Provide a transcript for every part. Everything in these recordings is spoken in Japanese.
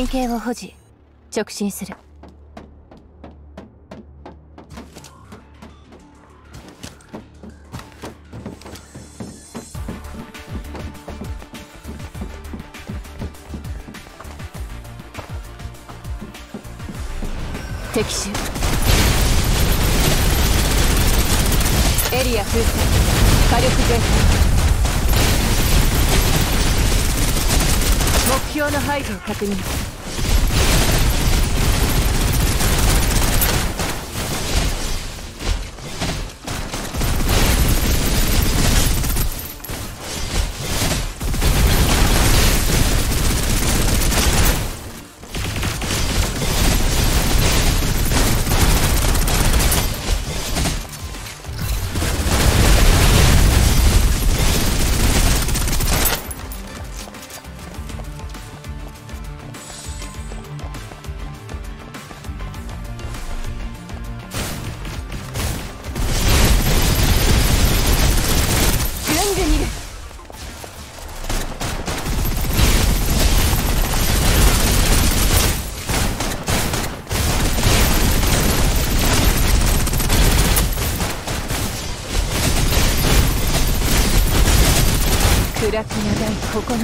陣形を保持直進する。敵襲。エリア封鎖。火力全開。目標の背後を確認。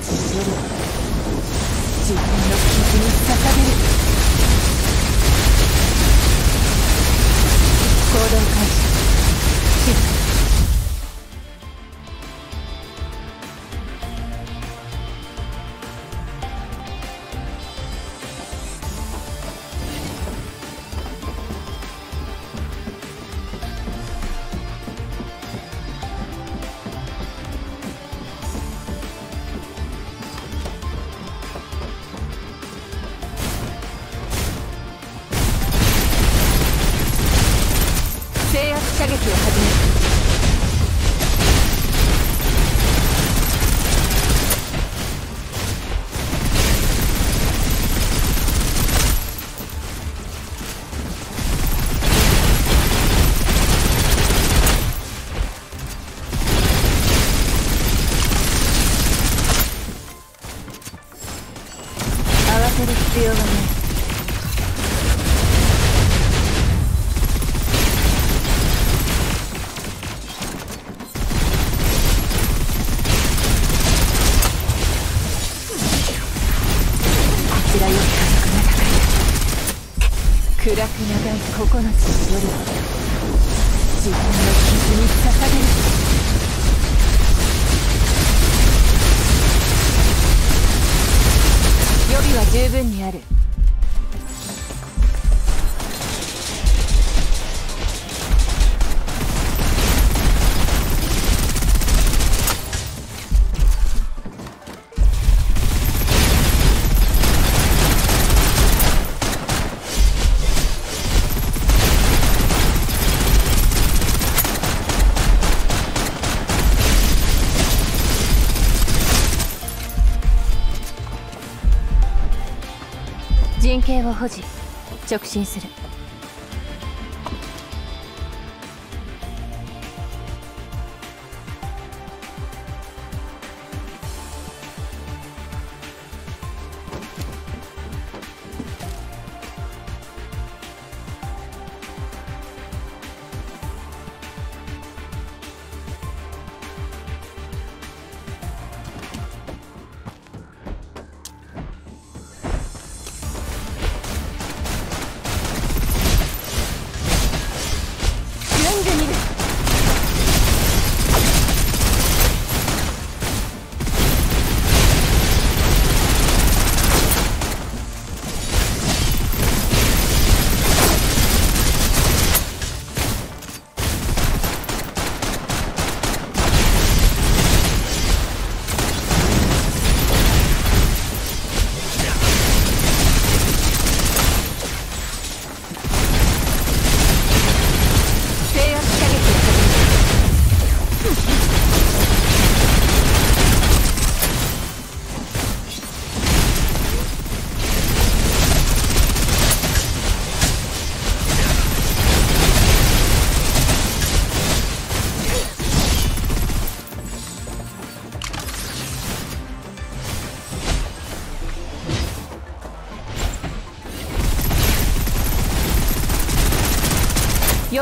九射撃を始めるにある。形を保持。直進する。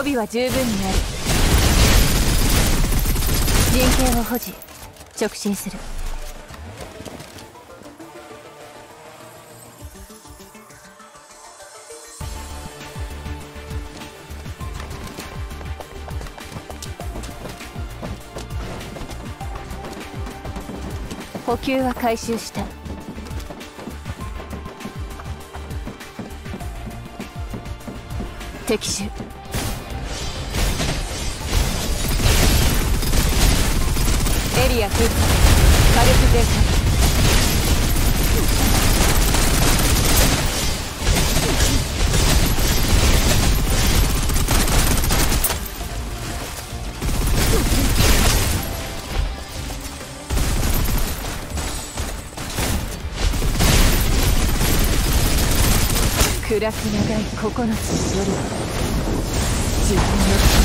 備は十分にある。陣形を保持。直進する。補給は回収した。敵手。エリア封鎖火力全開暗く長い九つの夜。自分の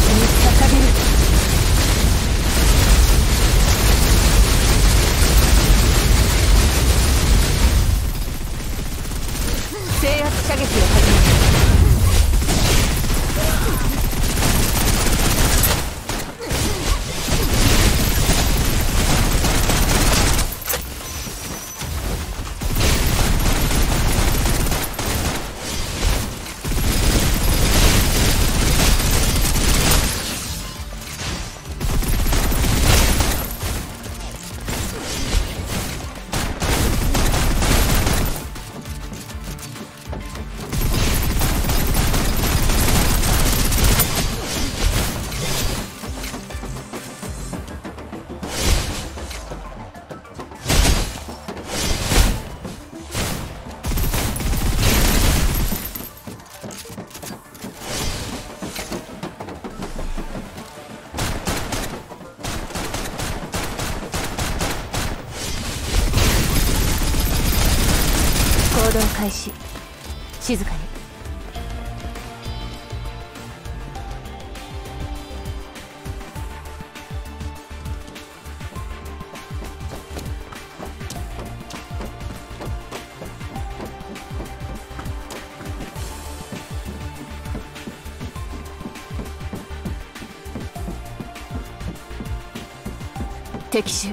敵手。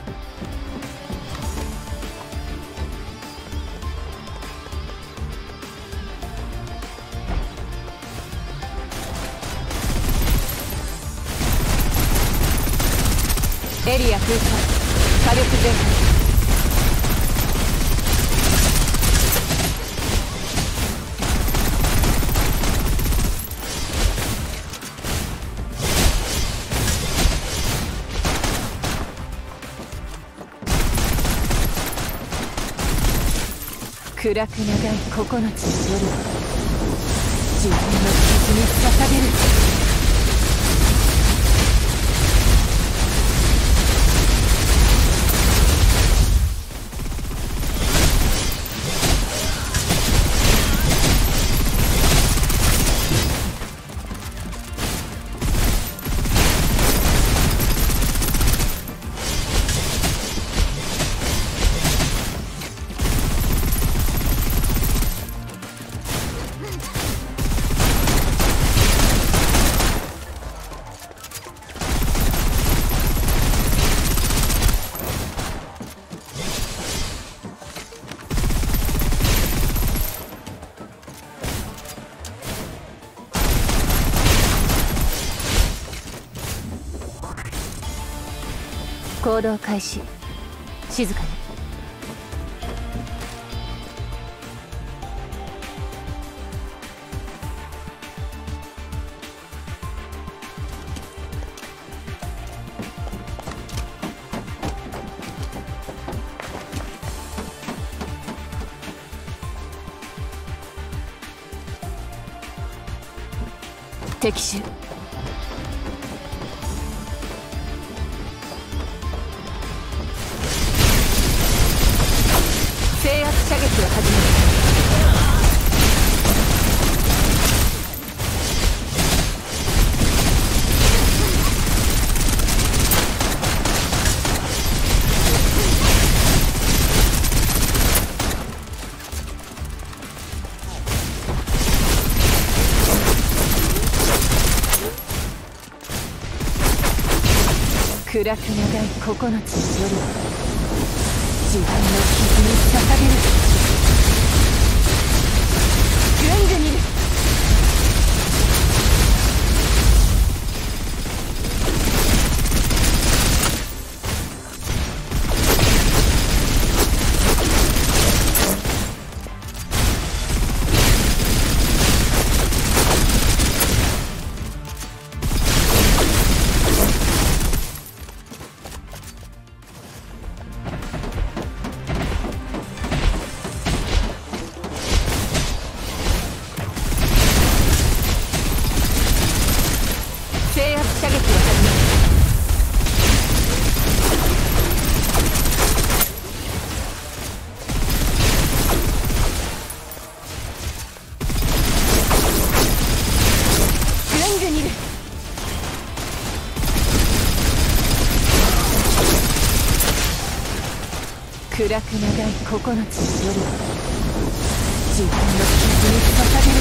エリア封鎖。火力全開。暗く長い9つの夜。を自分の傷に捧げる。行動開始。静かに。敵手暗く長い九つの夜暗く長い九つの夜は自分の傷に捧げる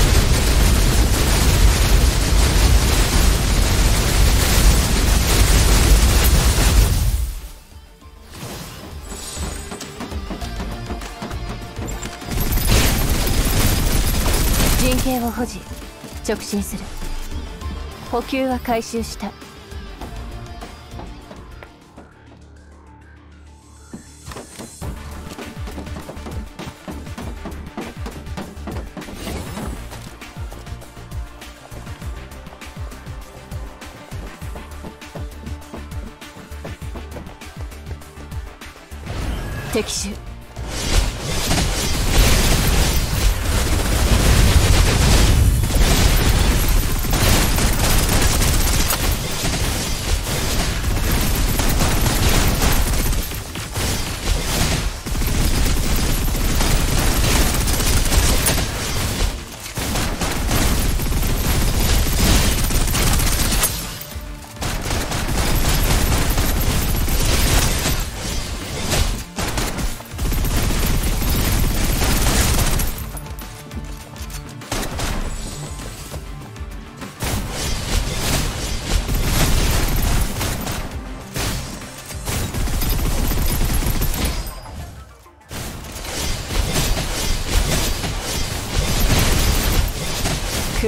陣形を保持直進する補給は回収した敵襲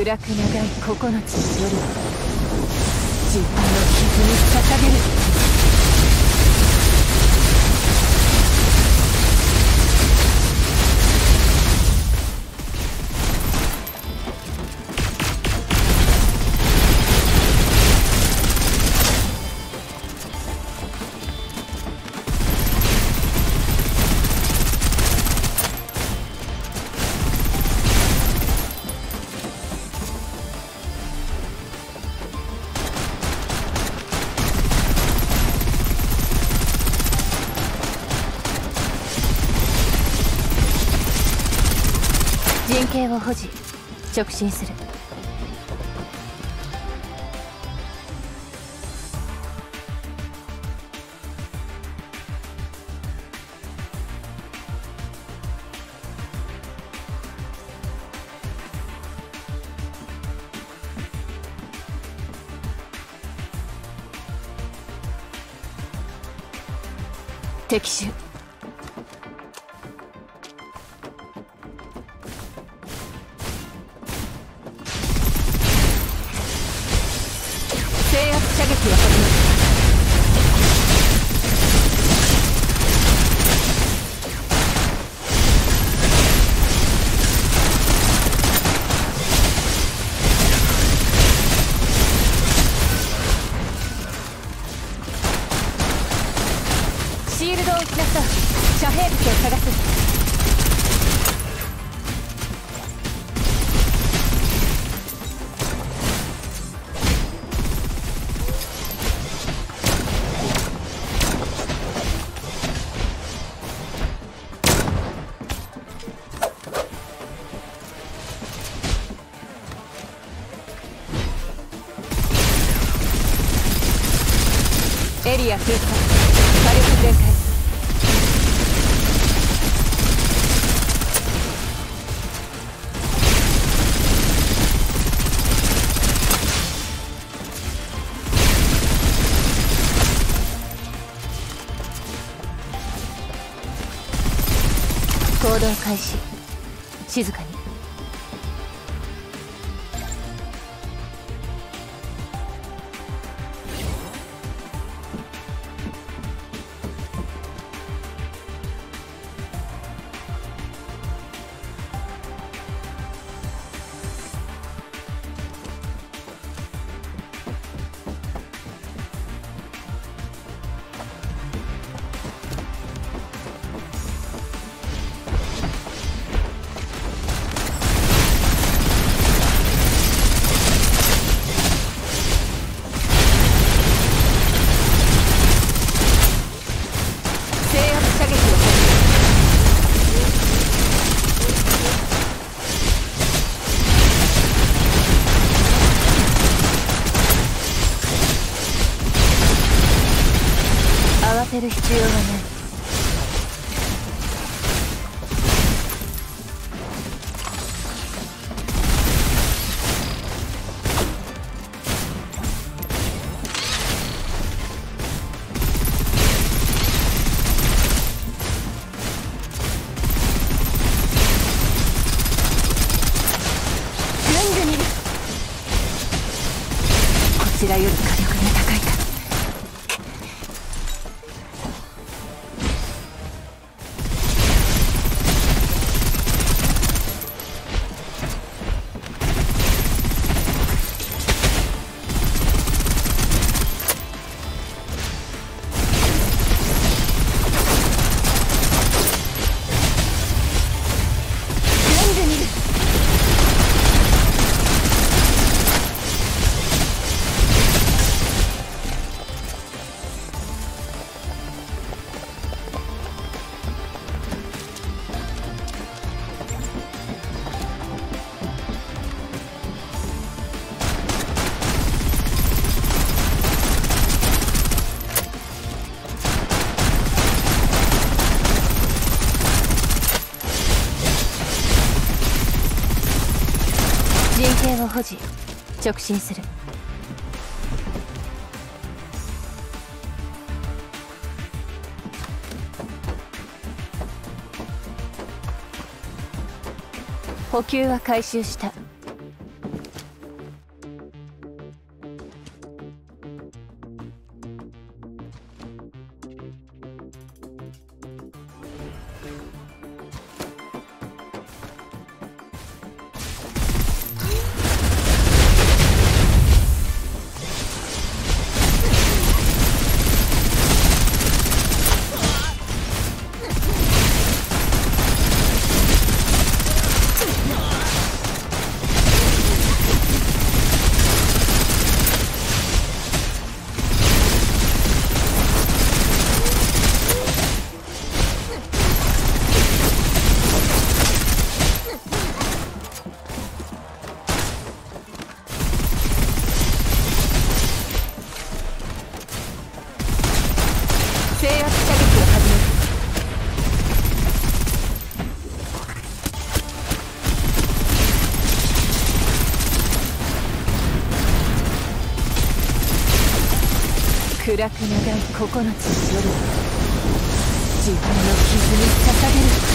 暗く長い9つの夜を保持直進する。敵襲。エリ触進する。補給は回収した。9つの夜は自分の傷に捧げる。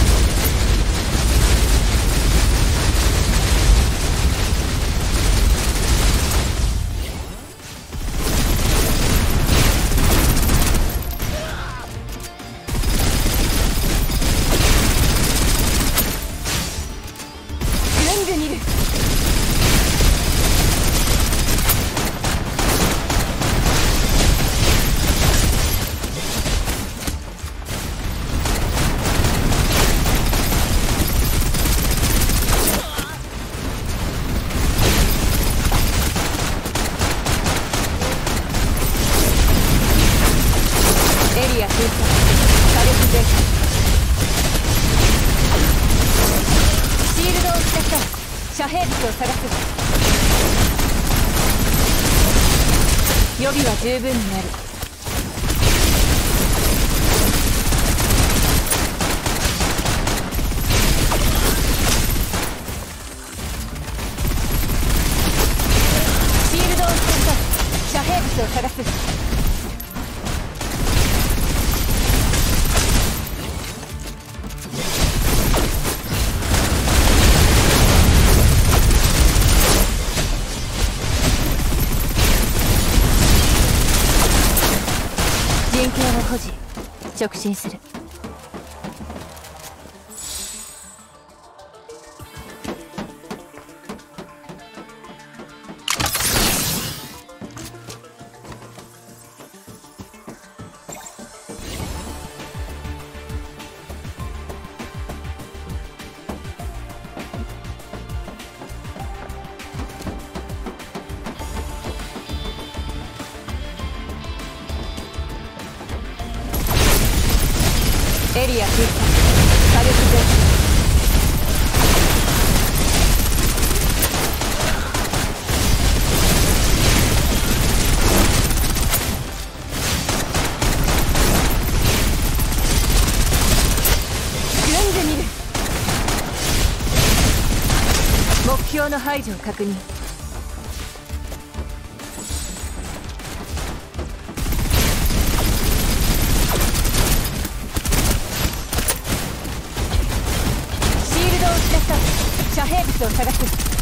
形を保持。直進する。みる目標の排除を確認。シールドを打ち出した。遮蔽物を探す。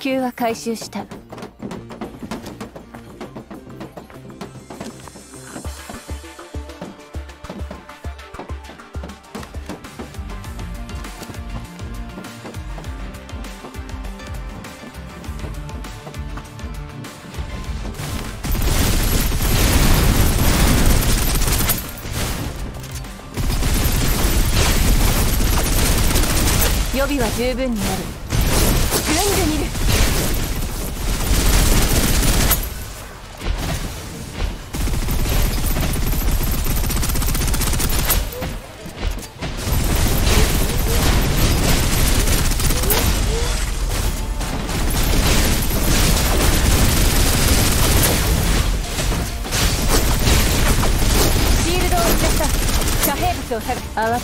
補給は回収した。予備は十分にある。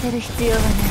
せる必要はない。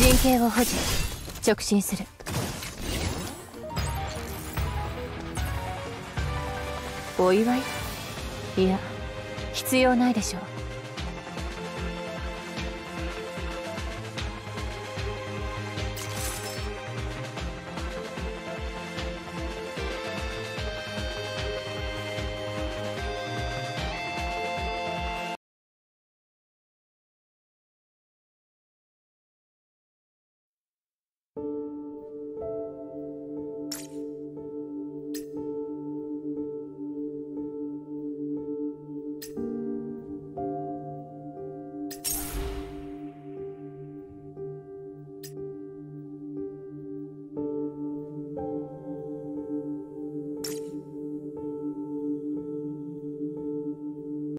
陣形を保持直進する。お祝い？いや必要ないでしょう。